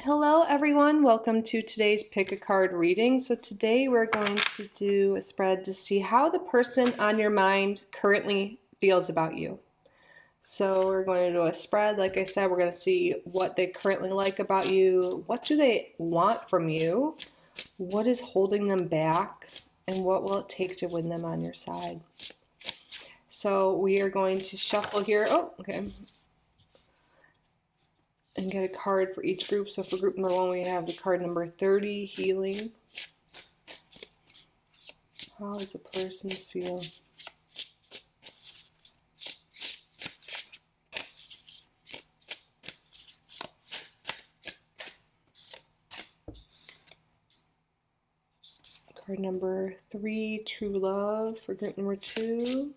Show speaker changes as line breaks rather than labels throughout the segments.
Hello everyone, welcome to today's pick a card reading. So today we're going to do a spread to see how the person on your mind currently feels about you. So we're going to do a spread, like I said, we're going to see what they currently like about you, what do they want from you, what is holding them back, and what will it take to win them on your side. So we are going to shuffle here. Oh, okay and get a card for each group. So for group number one, we have the card number 30, Healing. How does a person feel? Card number three, True Love for group number two.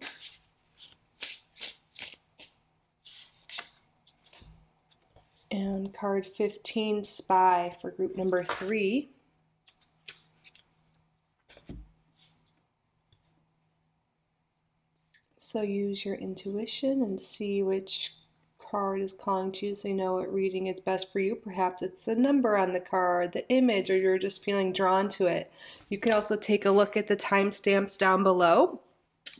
And card 15 Spy for group number three. So use your intuition and see which card is calling to you so you know what reading is best for you. Perhaps it's the number on the card, the image, or you're just feeling drawn to it. You can also take a look at the timestamps down below.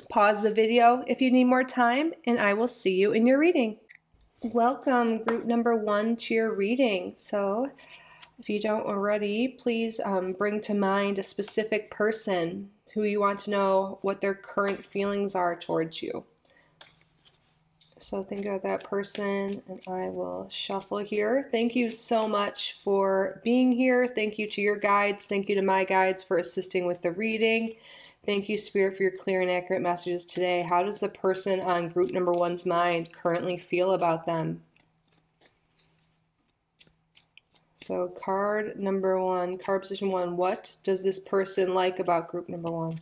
Pause the video if you need more time, and I will see you in your reading. Welcome, group number one, to your reading. So, if you don't already, please um, bring to mind a specific person who you want to know what their current feelings are towards you. So, think of that person, and I will shuffle here. Thank you so much for being here. Thank you to your guides. Thank you to my guides for assisting with the reading. Thank you, Spirit, for your clear and accurate messages today. How does the person on group number one's mind currently feel about them? So, card number one, card position one, what does this person like about group number one?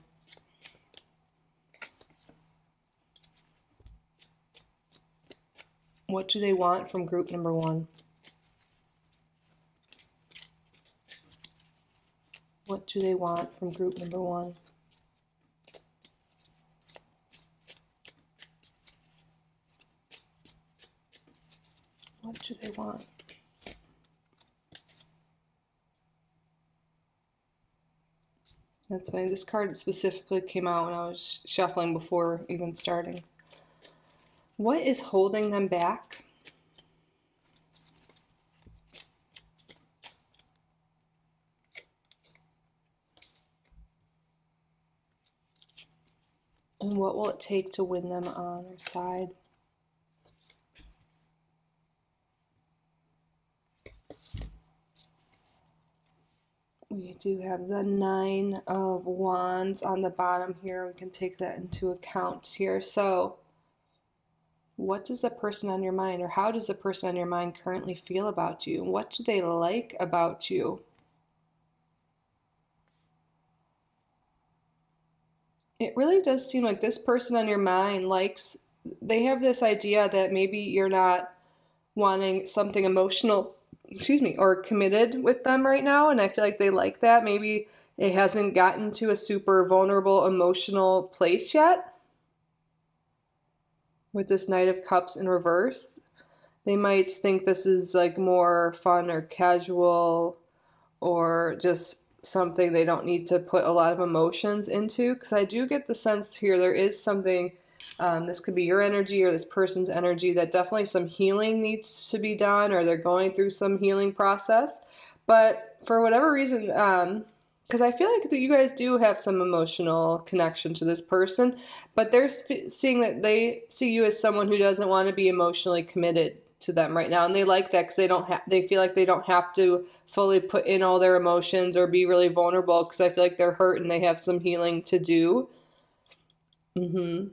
What do they want from group number one? What do they want from group number one? What do they want? That's funny. This card specifically came out when I was shuffling before even starting. What is holding them back? And what will it take to win them on their side? We do have the nine of wands on the bottom here. We can take that into account here. So what does the person on your mind or how does the person on your mind currently feel about you? What do they like about you? It really does seem like this person on your mind likes they have this idea that maybe you're not wanting something emotional excuse me, or committed with them right now. And I feel like they like that. Maybe it hasn't gotten to a super vulnerable emotional place yet. With this Knight of Cups in reverse, they might think this is like more fun or casual or just something they don't need to put a lot of emotions into. Because I do get the sense here there is something um, this could be your energy or this person's energy that definitely some healing needs to be done or they're going through some healing process. But for whatever reason, um because um, I feel like that you guys do have some emotional connection to this person, but they're seeing that they see you as someone who doesn't want to be emotionally committed to them right now, and they like that because they don't have they feel like they don't have to fully put in all their emotions or be really vulnerable because I feel like they're hurt and they have some healing to do. Mm-hmm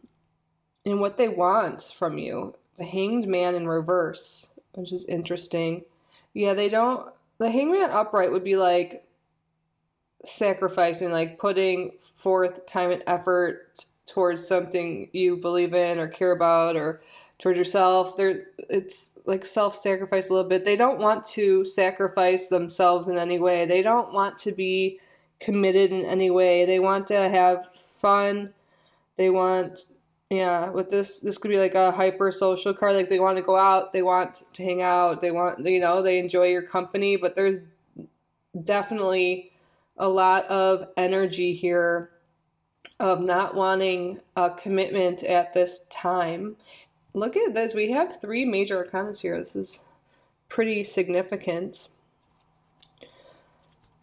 and what they want from you. The hanged man in reverse, which is interesting. Yeah, they don't. The hangman upright would be like sacrificing, like putting forth time and effort towards something you believe in or care about or towards yourself. There, it's like self-sacrifice a little bit. They don't want to sacrifice themselves in any way. They don't want to be committed in any way. They want to have fun. They want Yeah, with this, this could be like a hyper social card. Like they want to go out, they want to hang out, they want, you know, they enjoy your company, but there's definitely a lot of energy here of not wanting a commitment at this time. Look at this. We have three major arcanas here. This is pretty significant.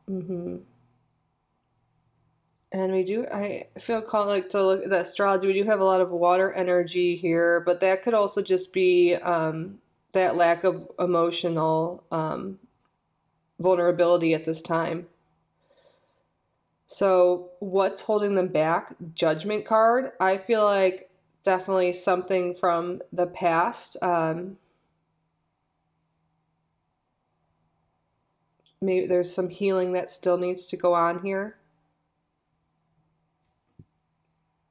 Mm-hmm. And we do, I feel called like to look at the astrology. We do have a lot of water energy here, but that could also just be um, that lack of emotional um, vulnerability at this time. So, what's holding them back? Judgment card. I feel like definitely something from the past. Um, maybe there's some healing that still needs to go on here.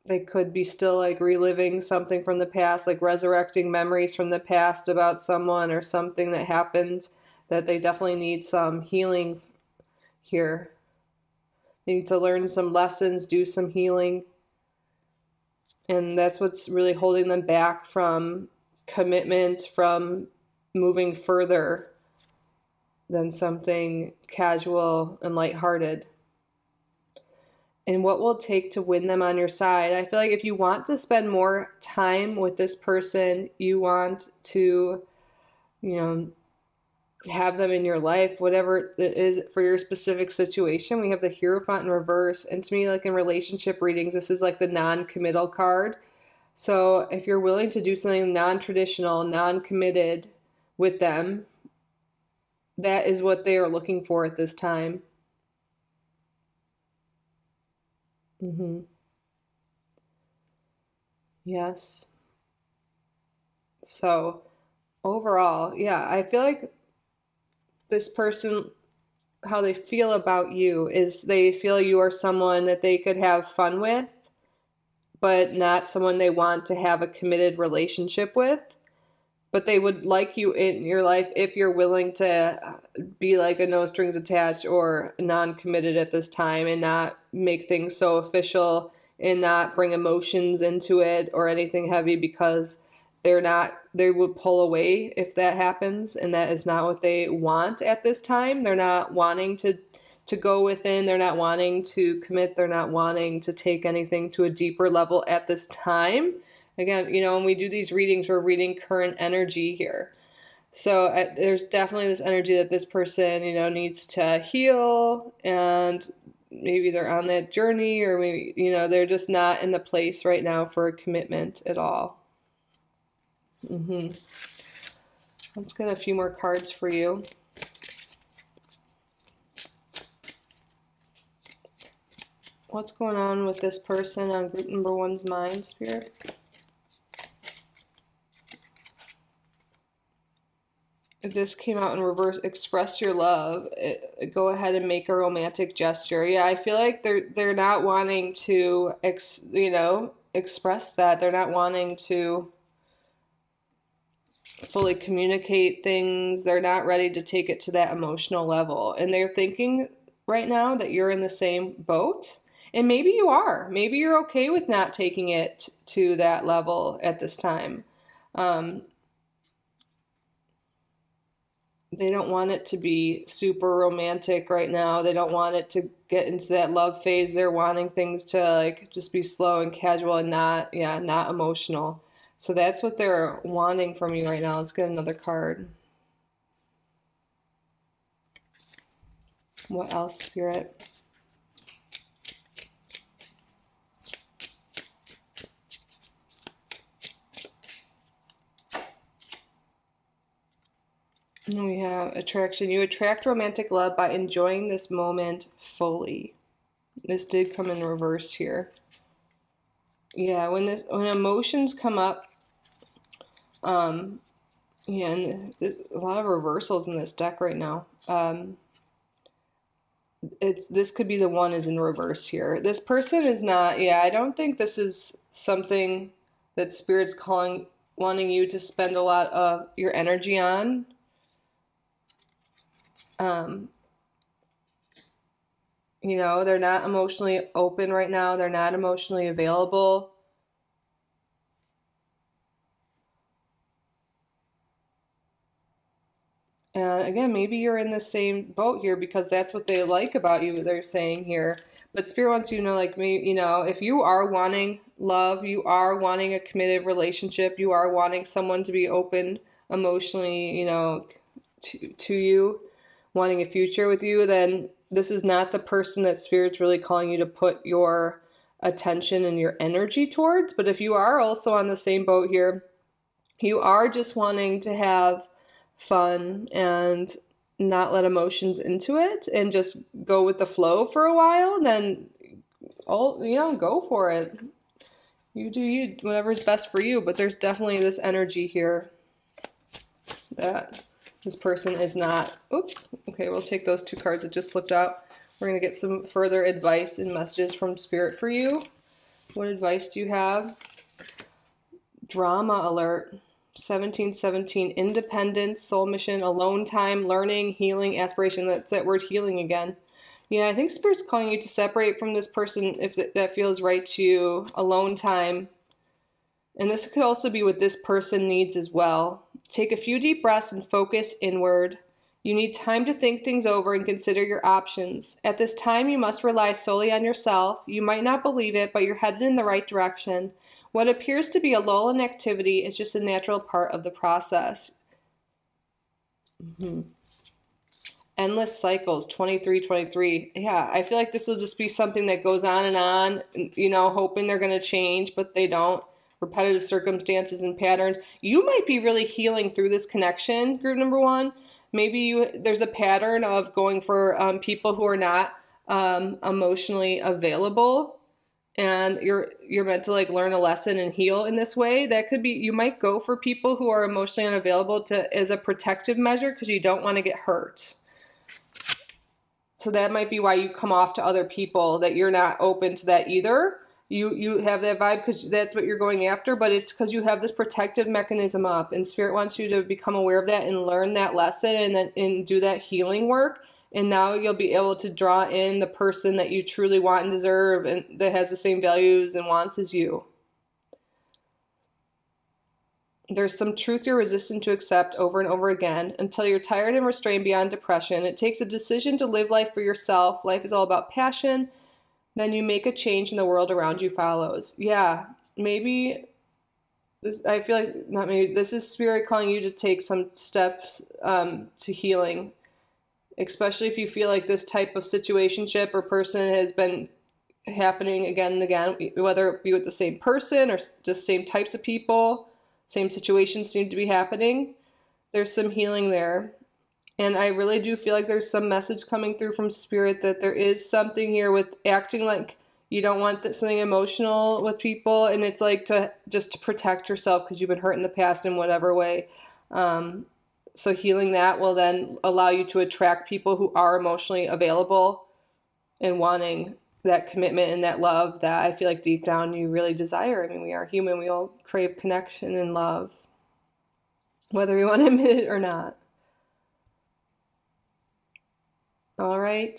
They could be still like reliving something from the past, like resurrecting memories from the past about someone or something that happened that they definitely need some healing here. They need to learn some lessons, do some healing. And that's what's really holding them back from commitment, from moving further than something casual and lighthearted and what will take to win them on your side. I feel like if you want to spend more time with this person, you want to, you know, have them in your life, whatever it is for your specific situation. We have the Hierophant in reverse. And to me, like in relationship readings, this is like the non committal card. So if you're willing to do something non traditional, non committed with them, that is what they are looking for at this time. Mm-hmm. Yes. So overall, yeah, I feel like this person, how they feel about you is they feel you are someone that they could have fun with, but not someone they want to have a committed relationship with but they would like you in your life if you're willing to uh, be like a no strings attached or non-committed at this time and not make things so official and not bring emotions into it or anything heavy because they're not they would pull away if that happens and that is not what they want at this time. They're not wanting to to go within. They're not wanting to commit. They're not wanting to take anything to a deeper level at this time Again, you know, when we do these readings, we're reading current energy here. So uh, there's definitely this energy that this person, you know, needs to heal and maybe they're on that journey or maybe, you know, they're just not in the place right now for a commitment at all. Mm-hmm. Let's get a few more cards for you. What's going on with this person on group number one's mind, Spirit? If this came out in reverse, express your love. It, eh, go ahead and make a romantic gesture. Yeah, I feel like they're they're not wanting to, ex, you know, express that. They're not wanting to fully communicate things. They're not ready to take it to that emotional level, and they're thinking right now that you're in the same boat. And maybe you are. Maybe you're okay with not taking it to that level at this time. Um, they don't want it to be super romantic right now. They don't want it to get into that love phase. They're wanting things to like just be slow and casual and not yeah, not emotional. So that's what they're wanting from you right now. Let's get another card. What else, Spirit? We have attraction. You attract romantic love by enjoying this moment fully. This did come in reverse here. Yeah, when this when emotions come up, um, yeah, and a lot of reversals in this deck right now. Um, it's this could be the one is in reverse here. This person is not. Yeah, I don't think this is something that spirit's calling wanting you to spend a lot of your energy on um, you know, they're not emotionally open right now, they're not emotionally available. And again, maybe you're in the same boat here because that's what they like about you, they're saying here. But Spirit wants you to know, like, me, you know, if you are wanting love, you are wanting a committed relationship, you are wanting someone to be open emotionally, you know, to, to you, wanting a future with you, then this is not the person that Spirit's really calling you to put your attention and your energy towards. But if you are also on the same boat here, you are just wanting to have fun and not let emotions into it and just go with the flow for a while, then all you know, go for it. You do you whatever's best for you, but there's definitely this energy here that this person is not. Oops. Okay, we'll take those two cards that just slipped out. We're going to get some further advice and messages from Spirit for you. What advice do you have? Drama alert. 1717 independence soul mission alone time learning healing aspiration that's that word healing again yeah i think spirit's calling you to separate from this person if that feels right to you alone time and this could also be what this person needs as well take a few deep breaths and focus inward you need time to think things over and consider your options at this time you must rely solely on yourself you might not believe it but you're headed in the right direction what appears to be a lull in activity is just a natural part of the process. Mm-hmm. Endless cycles, 23, 23. Yeah, I feel like this will just be something that goes on and on, you know, hoping they're going to change, but they don't. Repetitive circumstances and patterns. You might be really healing through this connection, group number one. Maybe you, there's a pattern of going for um, people who are not um, emotionally available and you're you're meant to like learn a lesson and heal in this way that could be you might go for people who are emotionally unavailable to as a protective measure because you don't want to get hurt so that might be why you come off to other people that you're not open to that either you you have that vibe because that's what you're going after but it's because you have this protective mechanism up and spirit wants you to become aware of that and learn that lesson and then and do that healing work and now you'll be able to draw in the person that you truly want and deserve and that has the same values and wants as you. There's some truth you're resistant to accept over and over again until you're tired and restrained beyond depression. It takes a decision to live life for yourself. Life is all about passion. Then you make a change and the world around you follows. Yeah, maybe this, I feel like not maybe this is spirit calling you to take some steps um, to healing especially if you feel like this type of situationship or person has been happening again and again, whether it be with the same person or just same types of people, same situations seem to be happening. There's some healing there. And I really do feel like there's some message coming through from spirit that there is something here with acting like you don't want something emotional with people and it's like to just to protect yourself because you've been hurt in the past in whatever way. Um, so healing that will then allow you to attract people who are emotionally available and wanting that commitment and that love that I feel like deep down you really desire. I mean, we are human, we all crave connection and love, whether we want to admit it or not. All right.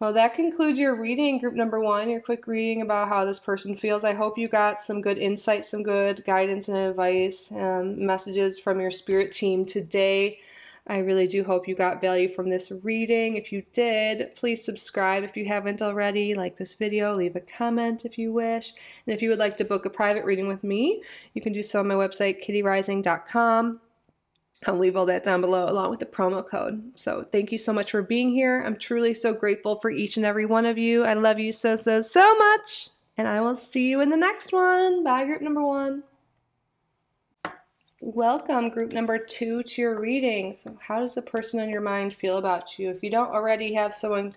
Well, that concludes your reading, group number one, your quick reading about how this person feels. I hope you got some good insight, some good guidance and advice, um, messages from your spirit team today. I really do hope you got value from this reading. If you did, please subscribe if you haven't already, like this video, leave a comment if you wish. And if you would like to book a private reading with me, you can do so on my website, kittyrising.com. I'll leave all that down below along with the promo code. So thank you so much for being here. I'm truly so grateful for each and every one of you. I love you so, so, so much. And I will see you in the next one. Bye, group number one. Welcome, group number two, to your reading. So, how does the person in your mind feel about you? If you don't already have someone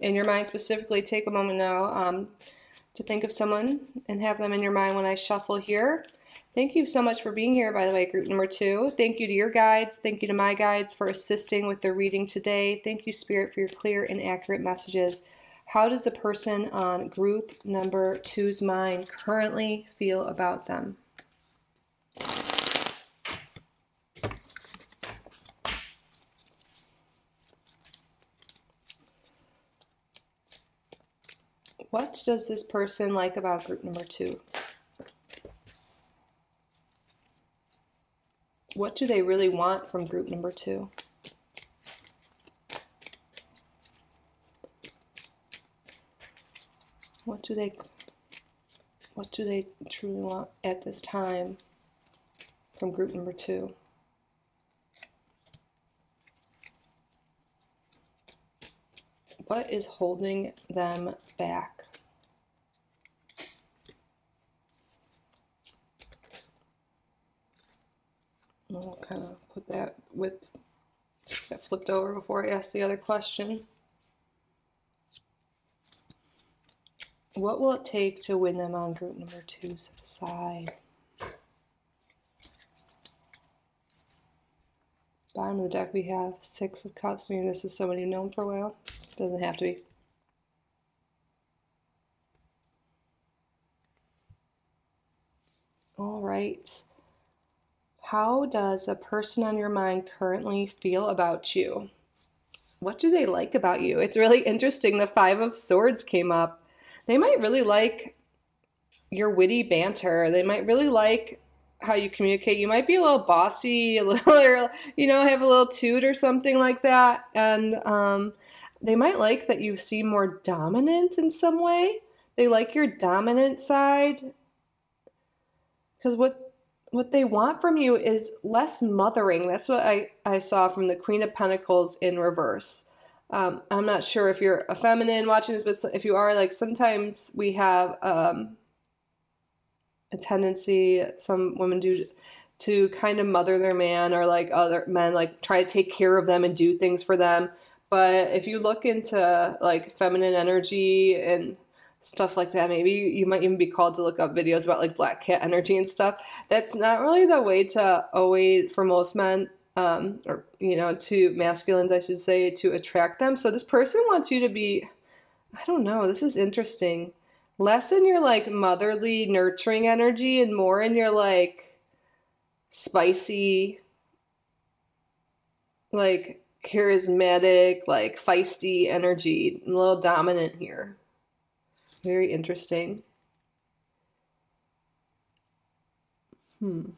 in your mind specifically, take a moment now um, to think of someone and have them in your mind when I shuffle here. Thank you so much for being here, by the way, group number two. Thank you to your guides. Thank you to my guides for assisting with the reading today. Thank you, Spirit, for your clear and accurate messages. How does the person on group number two's mind currently feel about them? What does this person like about group number two? What do they really want from group number two? What do they what do they truly want at this time from group number two? What is holding them back? I'll kind of put that with got flipped over before I ask the other question. What will it take to win them on group number two's side? Bottom of the deck we have six of cups, meaning this is somebody you've known for a while. It doesn't have to be. All right. How does the person on your mind currently feel about you? What do they like about you? It's really interesting. The Five of Swords came up. They might really like your witty banter. They might really like how you communicate. You might be a little bossy, a little, you know, have a little toot or something like that. And um, they might like that you seem more dominant in some way. They like your dominant side. Because what what they want from you is less mothering. That's what I, I saw from the Queen of Pentacles in reverse. Um, I'm not sure if you're a feminine watching this, but if you are, like sometimes we have um, a tendency, some women do, to kind of mother their man or like other men, like try to take care of them and do things for them. But if you look into like feminine energy and stuff like that. Maybe you might even be called to look up videos about like black cat energy and stuff. That's not really the way to always, for most men, um, or you know, to masculines, I should say, to attract them. So this person wants you to be, I don't know, this is interesting. Less in your like motherly, nurturing energy and more in your like spicy, like charismatic, like feisty energy, a little dominant here. Very interesting. Hmm.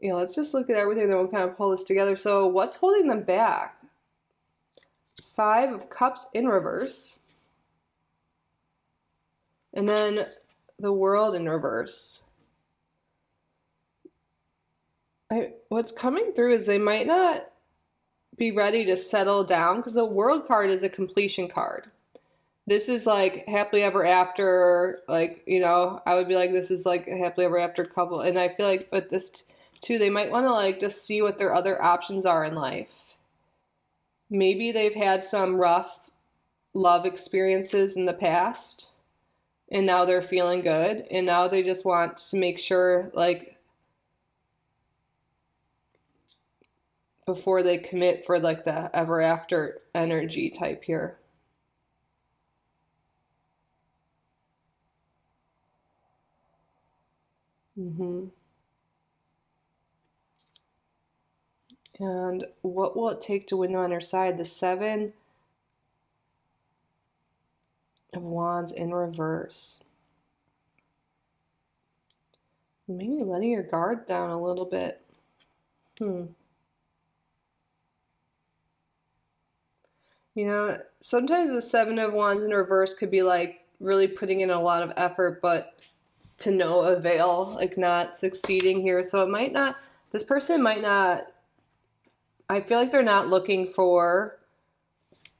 Yeah, let's just look at everything, then we'll kind of pull this together. So what's holding them back? Five of Cups in reverse. And then the World in reverse. I, what's coming through is they might not be ready to settle down because the World card is a completion card this is like happily ever after like you know i would be like this is like a happily ever after couple and i feel like with this too they might want to like just see what their other options are in life. Maybe they've had some rough love experiences in the past and now they're feeling good and now they just want to make sure like before they commit for like the ever after energy type here Mm-hmm. And what will it take to win on her side? The seven of wands in reverse. Maybe letting your guard down a little bit. Hmm. You know, sometimes the seven of wands in reverse could be like really putting in a lot of effort, but to no avail, like not succeeding here. So it might not, this person might not, I feel like they're not looking for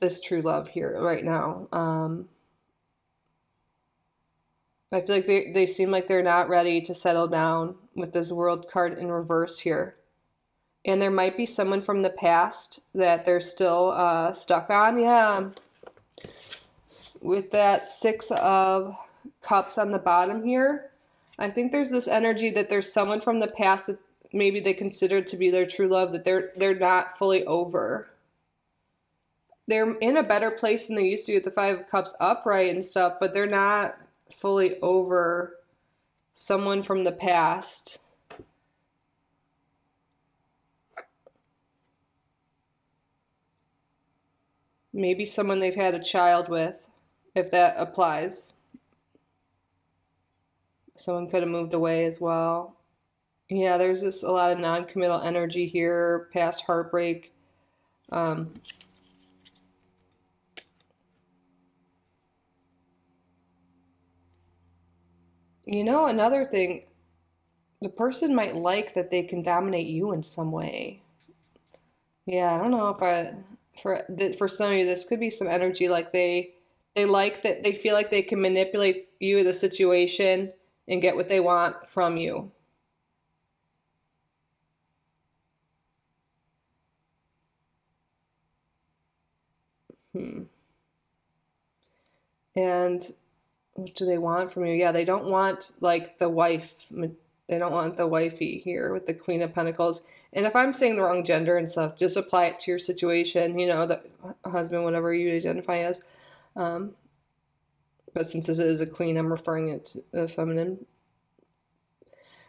this true love here right now. Um, I feel like they, they seem like they're not ready to settle down with this world card in reverse here. And there might be someone from the past that they're still uh, stuck on. Yeah. With that six of cups on the bottom here. I think there's this energy that there's someone from the past that maybe they considered to be their true love that they're they're not fully over. They're in a better place than they used to with the five of cups upright and stuff, but they're not fully over someone from the past. Maybe someone they've had a child with, if that applies someone could have moved away as well. Yeah, there's just a lot of non-committal energy here, past heartbreak. Um, you know, another thing, the person might like that they can dominate you in some way. Yeah, I don't know if I for for some of you this could be some energy like they they like that they feel like they can manipulate you the situation and get what they want from you. Hmm. And what do they want from you? Yeah, they don't want like the wife. They don't want the wifey here with the Queen of Pentacles. And if I'm saying the wrong gender and stuff, just apply it to your situation. You know, the husband, whatever you identify as. Um, but since this is a queen, I'm referring it to a feminine.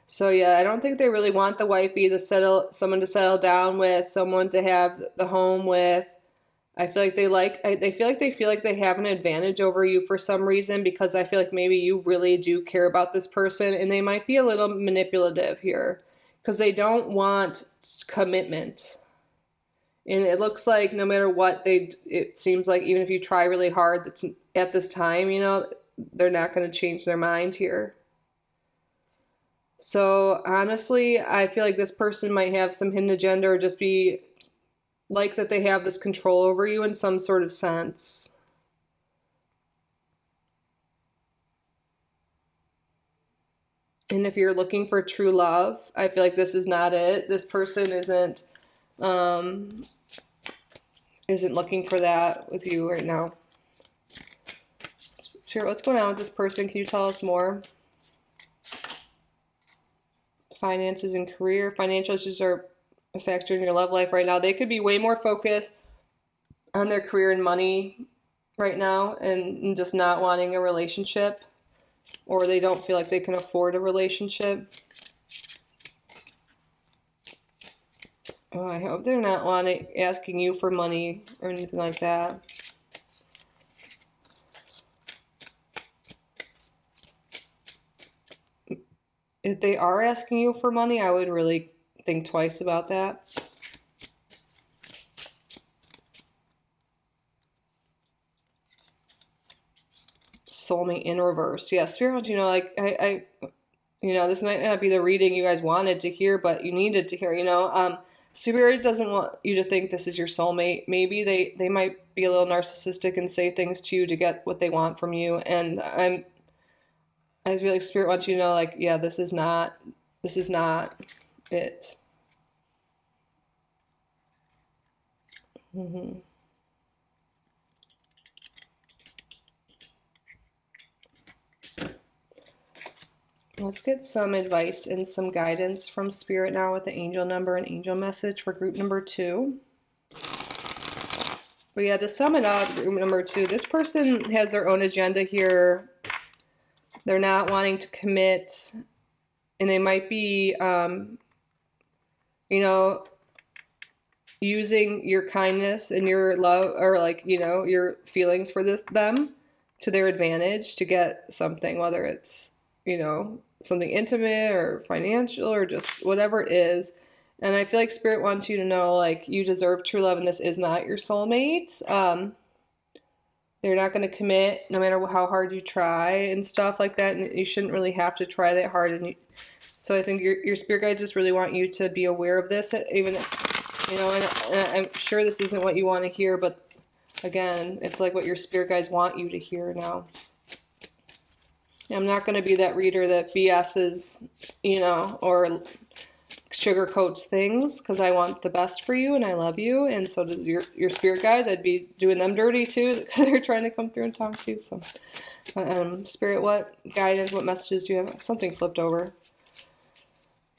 So yeah, I don't think they really want the wifey to settle, someone to settle down with, someone to have the home with. I feel like they like I, they feel like they feel like they have an advantage over you for some reason because I feel like maybe you really do care about this person and they might be a little manipulative here because they don't want commitment. And it looks like no matter what they it seems like even if you try really hard that's at this time, you know, they're not going to change their mind here. So honestly, I feel like this person might have some hidden agenda or just be like that they have this control over you in some sort of sense. And if you're looking for true love, I feel like this is not it. This person isn't um isn't looking for that with you right now. Sure, what's going on with this person? Can you tell us more? Finances and career. Financial issues are a factor in your love life right now. They could be way more focused on their career and money right now and just not wanting a relationship or they don't feel like they can afford a relationship. Oh, I hope they're not wanting asking you for money or anything like that. If they are asking you for money, I would really think twice about that. Soulmate in reverse. Yeah, Spirit, you know, like, I, I, you know, this might not be the reading you guys wanted to hear, but you needed to hear, you know. Um, Spirit doesn't want you to think this is your soulmate. Maybe they, they might be a little narcissistic and say things to you to get what they want from you. And I'm, I feel like Spirit wants you to know, like, yeah, this is not, this is not it. Mm-hmm. Let's get some advice and some guidance from Spirit now with the angel number and angel message for group number two. But yeah, to sum it up, group number two, this person has their own agenda here. They're not wanting to commit, and they might be um, you know, using your kindness and your love or like, you know, your feelings for this them to their advantage to get something, whether it's, you know, something intimate or financial or just whatever it is. And I feel like spirit wants you to know like you deserve true love and this is not your soulmate. Um they're not going to commit no matter how hard you try and stuff like that and you shouldn't really have to try that hard and you, so I think your, your spirit guides just really want you to be aware of this, even you know, and, and I'm sure this isn't what you want to hear, but again, it's like what your spirit guides want you to hear now. I'm not going to be that reader that BS's, you know, or sugarcoats things because I want the best for you and I love you, and so does your your spirit guides. I'd be doing them dirty too because they're trying to come through and talk to you. So, um, spirit, what guidance, what messages do you have? Something flipped over.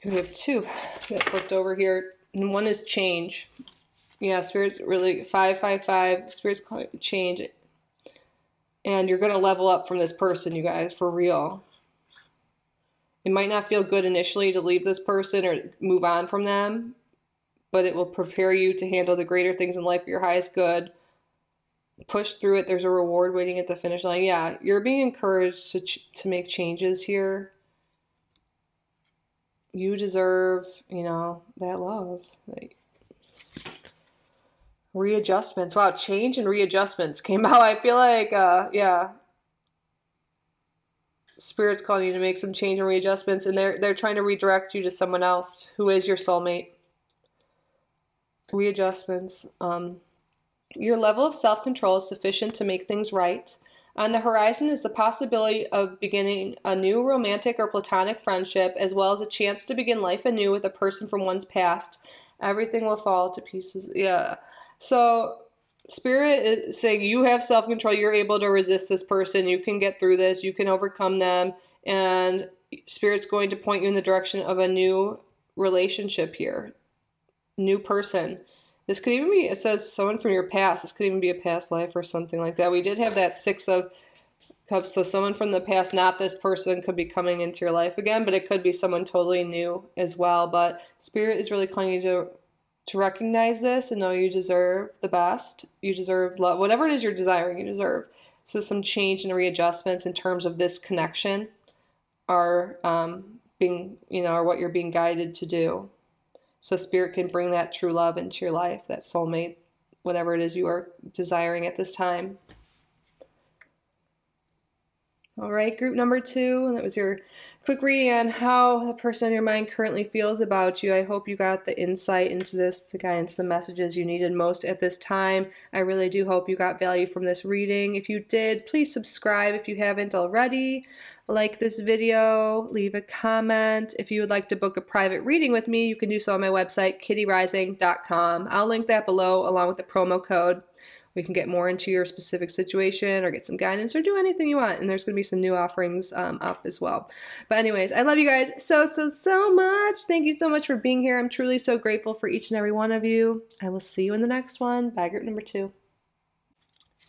We have two that flipped over here. And one is change. Yeah, spirits really five five five. Spirits change, and you're gonna level up from this person, you guys, for real. It might not feel good initially to leave this person or move on from them, but it will prepare you to handle the greater things in life, your highest good. Push through it. There's a reward waiting at the finish line. Yeah, you're being encouraged to to make changes here you deserve, you know, that love. Like, readjustments. Wow, change and readjustments came out. I feel like, uh, yeah. Spirit's calling you to make some change and readjustments, and they're they're trying to redirect you to someone else who is your soulmate. Readjustments. Um, your level of self control is sufficient to make things right. On the horizon is the possibility of beginning a new romantic or platonic friendship, as well as a chance to begin life anew with a person from one's past. Everything will fall to pieces. Yeah. So, Spirit is saying you have self control. You're able to resist this person. You can get through this. You can overcome them. And Spirit's going to point you in the direction of a new relationship here, new person. This could even be, it says someone from your past. This could even be a past life or something like that. We did have that six of cups. So someone from the past, not this person, could be coming into your life again, but it could be someone totally new as well. But Spirit is really calling you to to recognize this and know you deserve the best. You deserve love. Whatever it is you're desiring, you deserve. So some change and readjustments in terms of this connection are um, being, you know, are what you're being guided to do. So Spirit can bring that true love into your life, that soulmate, whatever it is you are desiring at this time. All right, group number two, that was your quick reading on how the person in your mind currently feels about you. I hope you got the insight into this, the guidance, the messages you needed most at this time. I really do hope you got value from this reading. If you did, please subscribe if you haven't already. Like this video, leave a comment. If you would like to book a private reading with me, you can do so on my website, kittyrising.com. I'll link that below along with the promo code we can get more into your specific situation or get some guidance or do anything you want. And there's going to be some new offerings um, up as well. But, anyways, I love you guys so, so, so much. Thank you so much for being here. I'm truly so grateful for each and every one of you. I will see you in the next one. Bye, group number two.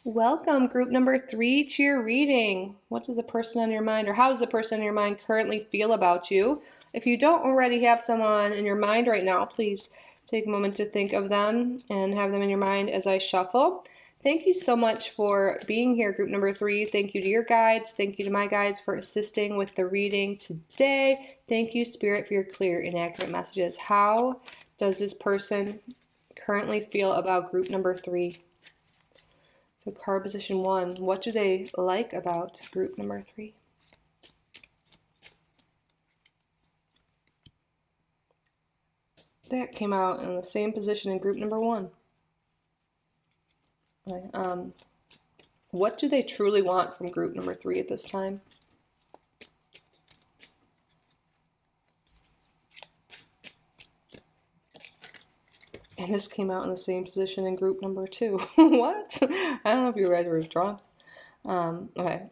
Welcome, group number three, to your reading. What does the person on your mind, or how does the person on your mind currently feel about you? If you don't already have someone in your mind right now, please take a moment to think of them and have them in your mind as I shuffle. Thank you so much for being here, group number three. Thank you to your guides. Thank you to my guides for assisting with the reading today. Thank you, Spirit, for your clear and accurate messages. How does this person currently feel about group number three? So, card position one, what do they like about group number three? That came out in the same position in group number one. Okay, um, what do they truly want from group number three at this time? And this came out in the same position in group number two. what? I don't know if you guys were drawn. Um, okay.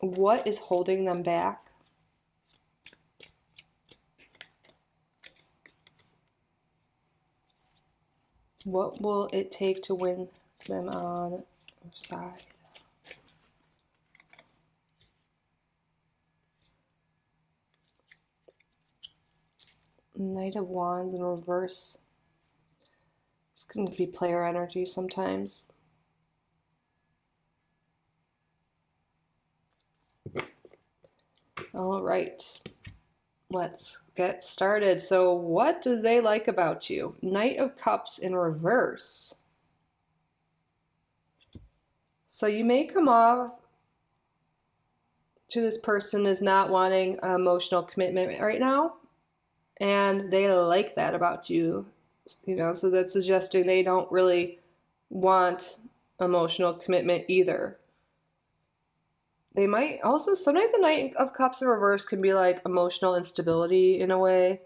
What is holding them back? What will it take to win them on side. Knight of Wands in reverse. It's going to be player energy sometimes. All right, let's get started. So, what do they like about you? Knight of Cups in reverse. So you may come off to this person as not wanting emotional commitment right now, and they like that about you. You know, so that's suggesting they don't really want emotional commitment either. They might also sometimes the Knight of Cups in reverse can be like emotional instability in a way.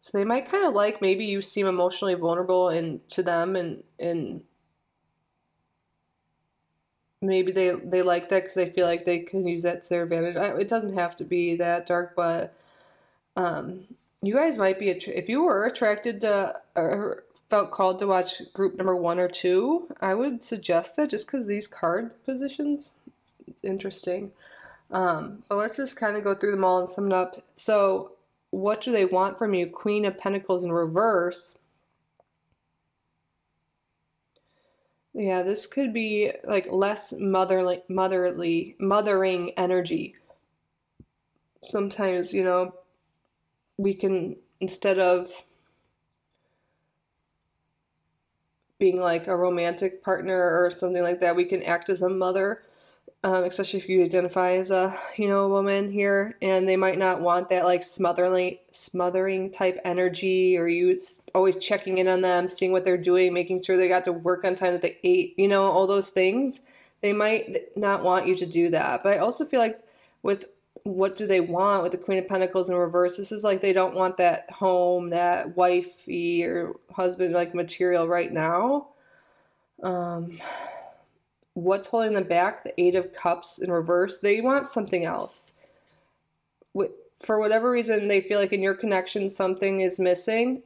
So they might kind of like maybe you seem emotionally vulnerable and to them and and maybe they they like that because they feel like they can use that to their advantage. It doesn't have to be that dark, but um, you guys might be if you were attracted to or felt called to watch group number one or two. I would suggest that just because these card positions, it's interesting. Um, but let's just kind of go through them all and sum it up. So, what do they want from you? Queen of Pentacles in reverse Yeah, this could be like less motherly, motherly, mothering energy. Sometimes, you know, we can, instead of being like a romantic partner or something like that, we can act as a mother um, especially if you identify as a you know a woman here, and they might not want that like smothering smothering type energy, or you always checking in on them, seeing what they're doing, making sure they got to work on time, that they ate, you know, all those things. They might not want you to do that, but I also feel like with what do they want with the Queen of Pentacles in reverse? This is like they don't want that home, that wifey or husband like material right now. Um, what's holding them back? The Eight of Cups in reverse. They want something else. For whatever reason, they feel like in your connection something is missing,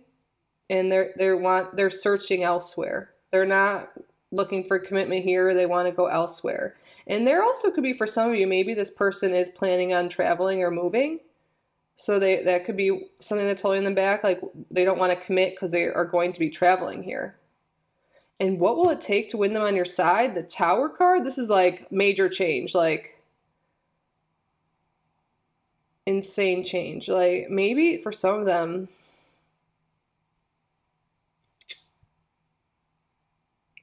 and they're they want they're searching elsewhere. They're not looking for commitment here. They want to go elsewhere. And there also could be for some of you, maybe this person is planning on traveling or moving. So they that could be something that's holding them back. Like they don't want to commit because they are going to be traveling here. And what will it take to win them on your side? The tower card? This is like major change. Like insane change. Like maybe for some of them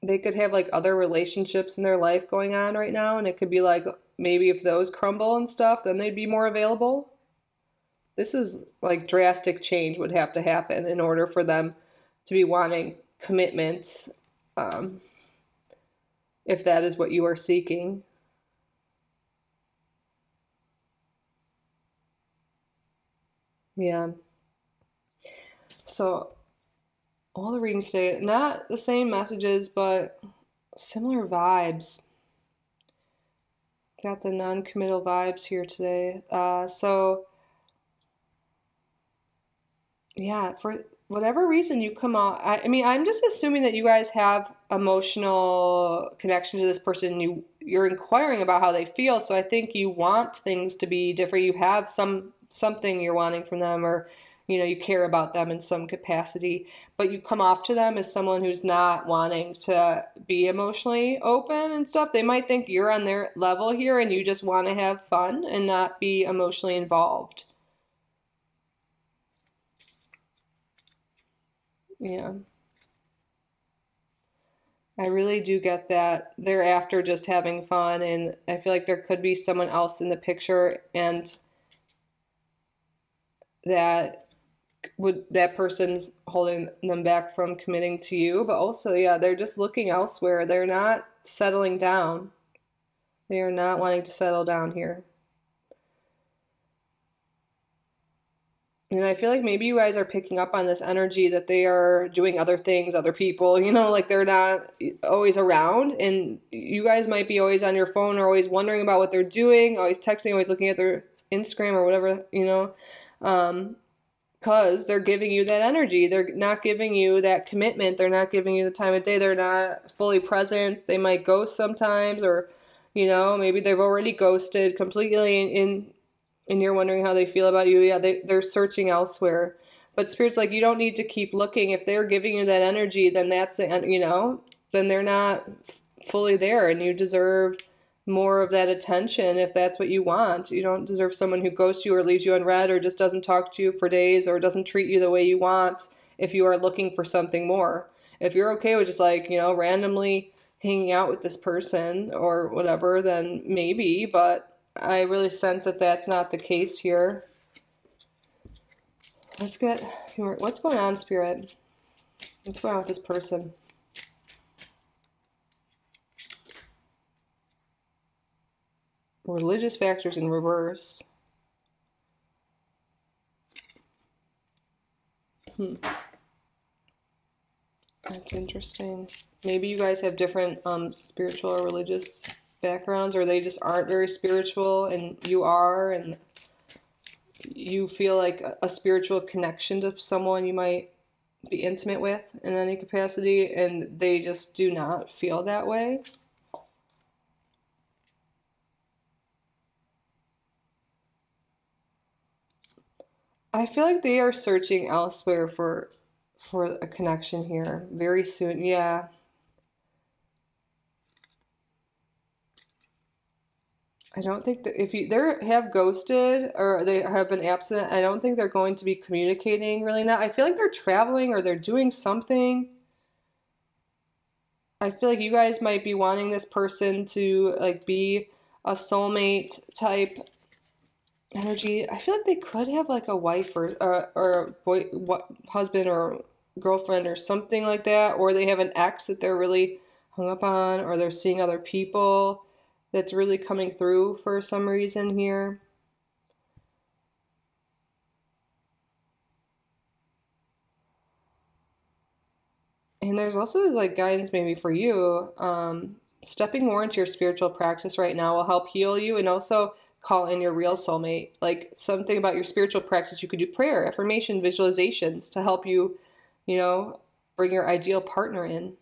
they could have like other relationships in their life going on right now and it could be like maybe if those crumble and stuff then they'd be more available this is like drastic change would have to happen in order for them to be wanting commitment um, if that is what you are seeking yeah so all the readings today, not the same messages, but similar vibes. Got the non committal vibes here today. Uh, so, yeah, for whatever reason you come out, I, I mean, I'm just assuming that you guys have emotional connection to this person. You you're inquiring about how they feel, so I think you want things to be different. You have some something you're wanting from them, or you know you care about them in some capacity but you come off to them as someone who's not wanting to be emotionally open and stuff they might think you're on their level here and you just want to have fun and not be emotionally involved yeah. I really do get that they're after just having fun, and I feel like there could be someone else in the picture, and that would that person's holding them back from committing to you but also yeah they're just looking elsewhere. They're not settling down. They are not wanting to settle down here and i feel like maybe you guys are picking up on this energy that they are doing other things other people you know like they're not always around and you guys might be always on your phone or always wondering about what they're doing always texting always looking at their instagram or whatever you know um, because they're giving you that energy. They're not giving you that commitment. They're not giving you the time of day. They're not fully present. They might ghost sometimes, or you know, maybe they've already ghosted completely. In and you're wondering how they feel about you. Yeah, they they're searching elsewhere. But spirit's like you don't need to keep looking. If they're giving you that energy, then that's the you know, then they're not fully there, and you deserve more of that attention if that's what you want. You don't deserve someone who ghosts you or leaves you unread or just doesn't talk to you for days or doesn't treat you the way you want if you are looking for something more. If you're okay with just like, you know, randomly hanging out with this person or whatever, then maybe, but I really sense that that's not the case here. Let's get, what's going on, Spirit? What's going on with this person? religious factors in reverse. Hmm. That's interesting. Maybe you guys have different um, spiritual or religious backgrounds, or they just aren't very spiritual, and you are, and you feel like a, spiritual connection to someone you might be intimate with in any capacity, and they just do not feel that way. I feel like they are searching elsewhere for for a connection here very soon. Yeah. I don't think that if you they have ghosted or they have been absent, I don't think they're going to be communicating really now. I feel like they're traveling or they're doing something. I feel like you guys might be wanting this person to like be a soulmate type energy. I feel like they could have like a wife or or, or a boy, what, husband or girlfriend or something like that, or they have an ex that they're really hung up on, or they're seeing other people that's really coming through for some reason here. And there's also like guidance maybe for you. Um, stepping more into your spiritual practice right now will help heal you and also call in your real soulmate. Like something about your spiritual practice, you could do prayer, affirmation, visualizations to help you, you know, bring your ideal partner in.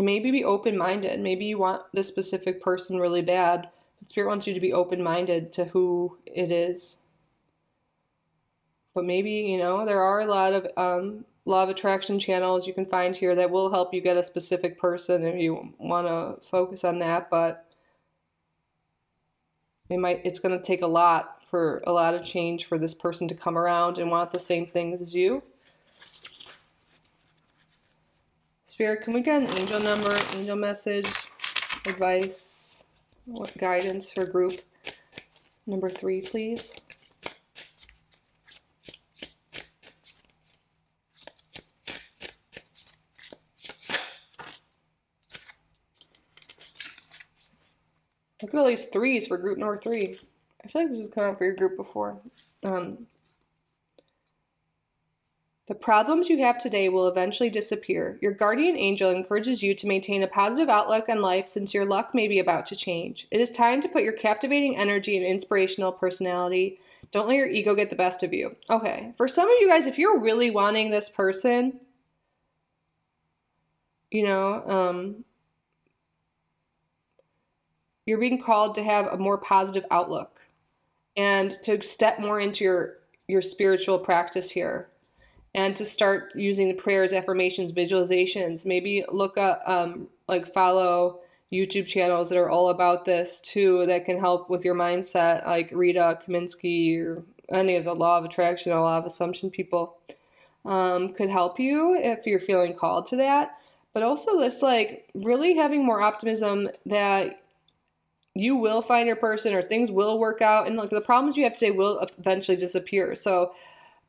And maybe be open minded. Maybe you want this specific person really bad, but Spirit wants you to be open minded to who it is. But maybe, you know, there are a lot of um, law of attraction channels you can find here that will help you get a specific person if you want to focus on that but it might it's going to take a lot for a lot of change for this person to come around and want the same things as you spirit can we get an angel number angel message advice what guidance for group number three please Look at all these threes for group number three. I feel like this has come out for your group before. Um, the problems you have today will eventually disappear. Your guardian angel encourages you to maintain a positive outlook on life since your luck may be about to change. It is time to put your captivating energy and inspirational personality. Don't let your ego get the best of you. Okay, for some of you guys, if you're really wanting this person, you know, um, you're being called to have a more positive outlook and to step more into your your spiritual practice here and to start using the prayers affirmations visualizations. Maybe look up um, like follow youtube channels that are all about this too that can help with your mindset like rita kaminsky or any of the law of attraction or law of assumption people um, could help you if you're feeling called to that. But also this like really having more optimism that you will find your person or things will work out. And like the problems you have today will eventually disappear. So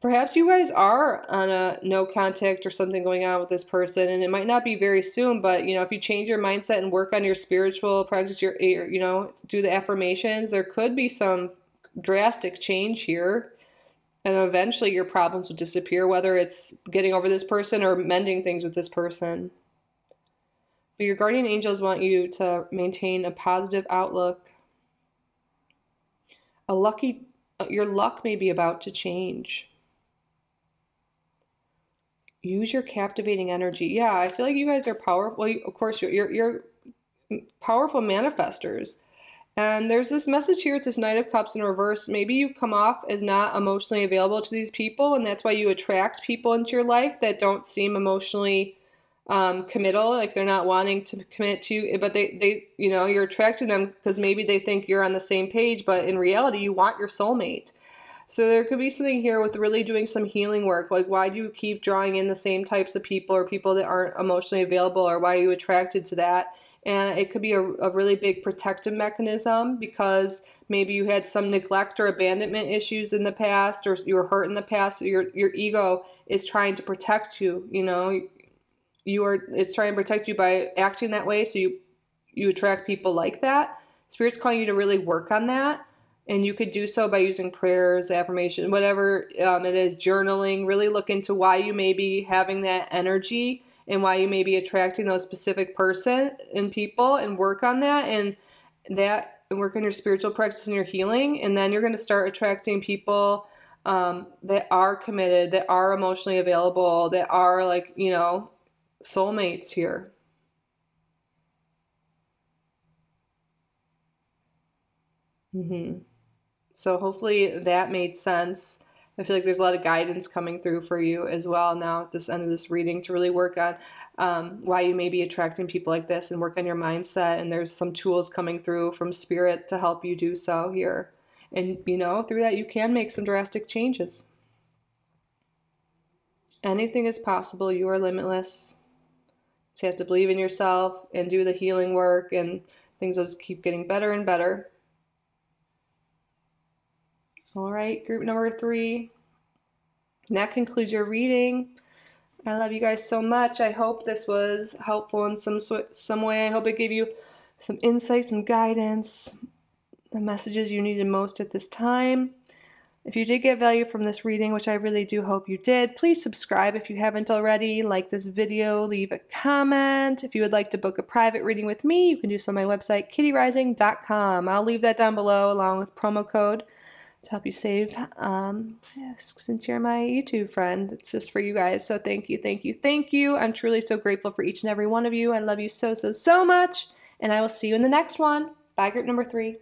perhaps you guys are on a no contact or something going on with this person and it might not be very soon but you know if you change your mindset and work on your spiritual practice your you know do the affirmations there could be some drastic change here and eventually your problems will disappear whether it's getting over this person or mending things with this person but your guardian angels want you to maintain a positive outlook. A lucky, uh, your luck may be about to change. Use your captivating energy. Yeah, I feel like you guys are powerful. Well, of course, you're, you're, you're powerful manifestors. And there's this message here with this Knight of Cups in reverse. Maybe you come off as not emotionally available to these people, and that's why you attract people into your life that don't seem emotionally um, committal, like they're not wanting to commit to you, but they, they, you know, you're attracting them because maybe they think you're on the same page, but in reality, you want your soulmate. So there could be something here with really doing some healing work. Like, why do you keep drawing in the same types of people or people that aren't emotionally available, or why are you attracted to that? And it could be a, a really big protective mechanism because maybe you had some neglect or abandonment issues in the past, or you were hurt in the past. So your your ego is trying to protect you. You know, you are it's trying to protect you by acting that way so you you attract people like that spirit's calling you to really work on that and you could do so by using prayers affirmation whatever um, it is journaling really look into why you may be having that energy and why you may be attracting those specific person and people and work on that and that and work on your spiritual practice and your healing and then you're going to start attracting people um, that are committed that are emotionally available that are like you know soulmates here. Mm-hmm. So hopefully that made sense. I feel like there's a lot of guidance coming through for you as well now at this end of this reading to really work on um, why you may be attracting people like this and work on your mindset. And there's some tools coming through from spirit to help you do so here. And you know, through that, you can make some drastic changes. Anything is possible. You are limitless. So you have to believe in yourself and do the healing work and things will just keep getting better and better. All right, group number three. And that concludes your reading. I love you guys so much. I hope this was helpful in some some way. I hope it gave you some insight, some guidance, the messages you needed most at this time. If you did get value from this reading, which I really do hope you did, please subscribe if you haven't already. Like this video, leave a comment. If you would like to book a private reading with me, you can do so on my website, kittyrising.com. I'll leave that down below along with promo code to help you save. Um, since you're my YouTube friend, it's just for you guys. So thank you, thank you, thank you. I'm truly so grateful for each and every one of you. I love you so, so, so much. And I will see you in the next one. Bye, group number three.